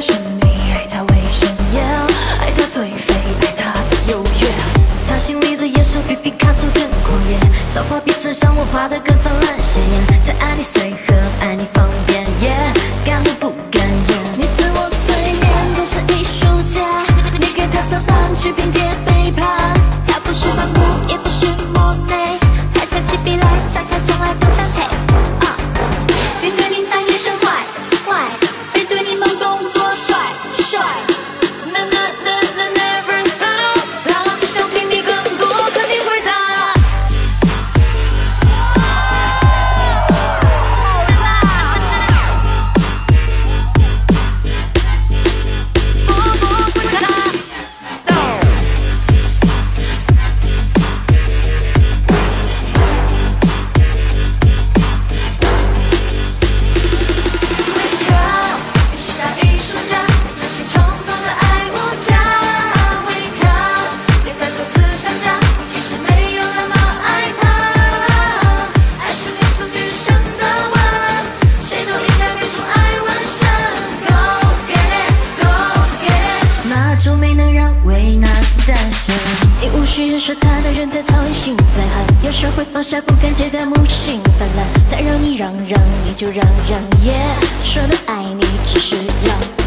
是你爱他为什么要爱他颓废爱他的优越。他心里的野兽比毕卡丘更狂野造化比村上我画的更泛滥鲜艳才爱你随和爱你方便 yeah 维纳斯诞生，你无需忍受他的人在操心，在喊，要学会放下不甘，戒掉母性泛滥。他让你嚷嚷，你就嚷嚷，也说的爱你，只是要。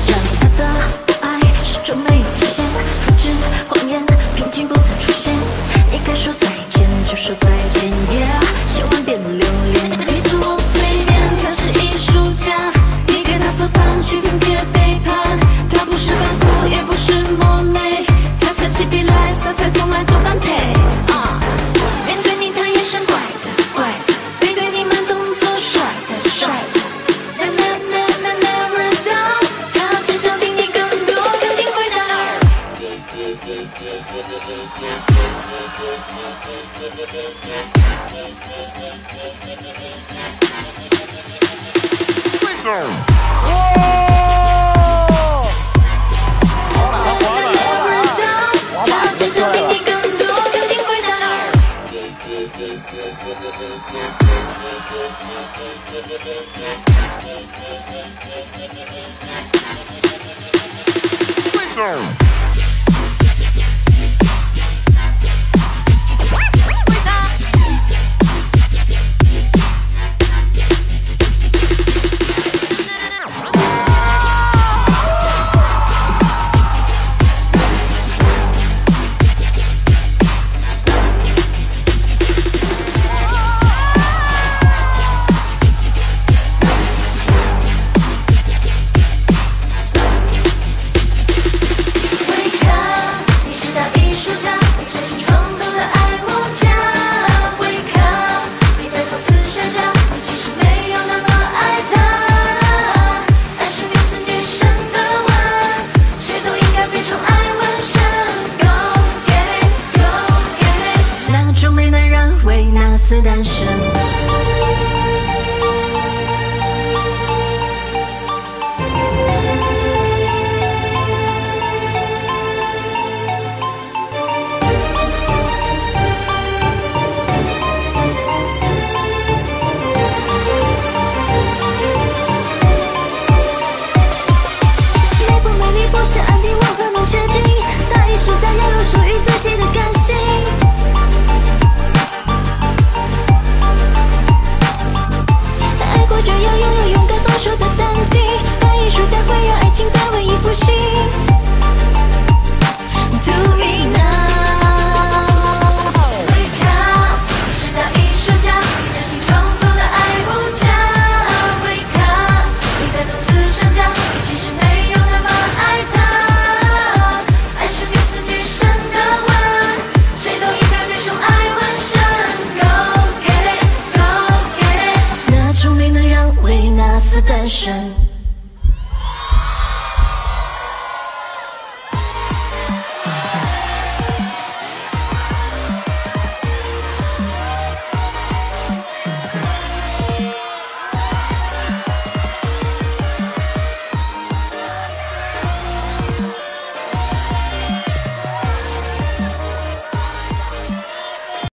We'll. 在诞生